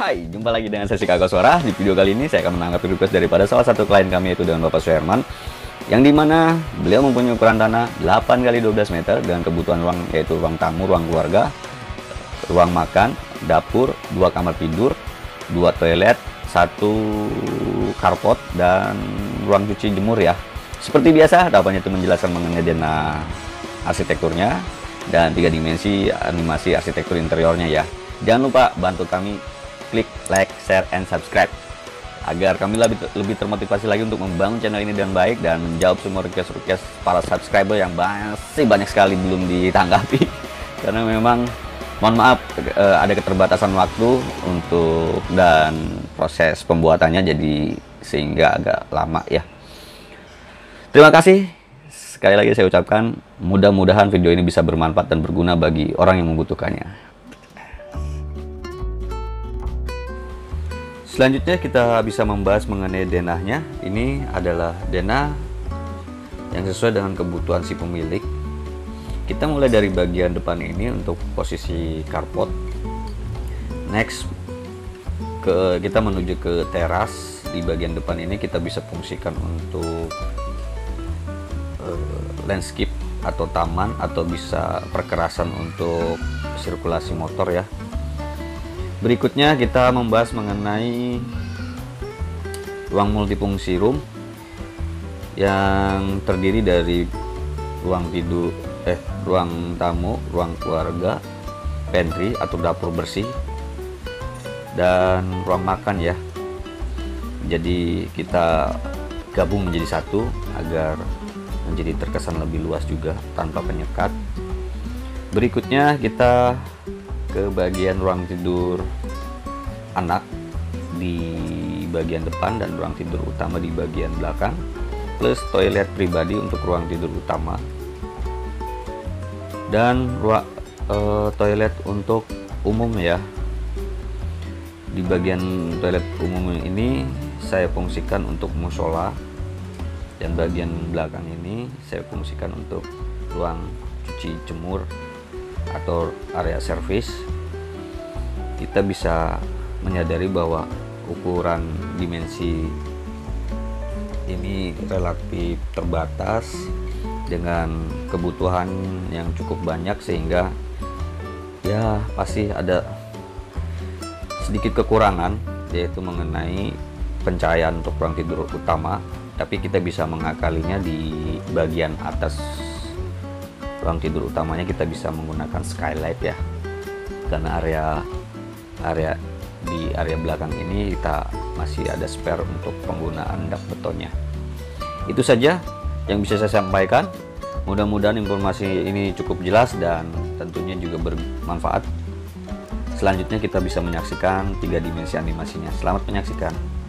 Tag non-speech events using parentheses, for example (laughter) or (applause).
Jumpa lagi dengan sesi kakak suara. Di video kali ini saya akan menanggapi request daripada salah satu klien kami yaitu dengan Bapak Suherman yang di mana beliau mempunyai ukuran tanah 8 kali 12 meter dengan kebutuhan ruang yaitu ruang tamu, ruang keluarga, ruang makan, dapur, dua kamar tidur, dua toilet, satu carport dan ruang cuci jemur ya. Seperti biasa, dapat itu menjelaskan mengenai dana arsitekturnya dan tiga dimensi animasi arsitektur interiornya ya. Jangan lupa bantu kami klik like, share, and subscribe. Agar kami lebih, lebih termotivasi lagi untuk membangun channel ini dengan baik dan menjawab semua request-request para subscriber yang masih banyak sekali belum ditanggapi. (laughs) Karena memang mohon maaf eh, ada keterbatasan waktu untuk dan proses pembuatannya jadi sehingga agak lama ya. Terima kasih. Sekali lagi saya ucapkan mudah-mudahan video ini bisa bermanfaat dan berguna bagi orang yang membutuhkannya Selanjutnya kita bisa membahas mengenai denahnya. Ini adalah denah yang sesuai dengan kebutuhan si pemilik. Kita mulai dari bagian depan ini untuk posisi carport. Next ke kita menuju ke teras di bagian depan ini kita bisa fungsikan untuk uh, landscape atau taman atau bisa perkerasan untuk sirkulasi motor ya Berikutnya kita membahas mengenai ruang multifungsi room yang terdiri dari ruang tidur eh ruang tamu, ruang keluarga, pantry atau dapur bersih dan ruang makan ya. Jadi kita gabung menjadi satu agar menjadi terkesan lebih luas juga tanpa penyekat. Berikutnya kita ke bagian ruang tidur anak di bagian depan dan ruang tidur utama di bagian belakang plus toilet pribadi untuk ruang tidur utama. Dan ruang e, toilet untuk umum ya. Di bagian toilet umum ini saya fungsikan untuk musola dan bagian belakang ini saya fungsikan untuk ruang cuci jemur atau area service kita bisa menyadari bahwa ukuran dimensi ini relatif terbatas dengan kebutuhan yang cukup banyak sehingga ya pasti ada sedikit kekurangan yaitu mengenai pencahayaan untuk ruang tidur utama. Tapi kita bisa mengakalinya di bagian atas ruang tidur utamanya kita bisa menggunakan skylight ya. Karena area area di area belakang ini kita masih ada spare untuk penggunaan dak betonnya. Itu saja yang bisa saya sampaikan. Mudah-mudahan informasi ini cukup jelas dan tentunya juga bermanfaat. Selanjutnya kita bisa menyaksikan tiga dimensi animasinya. Selamat menyaksikan